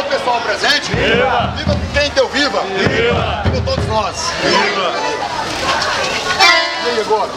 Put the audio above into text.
Viva todo o pessoal presente. Viva! Viva quem deu viva. Viva! Viva todos nós. Viva! E aí agora?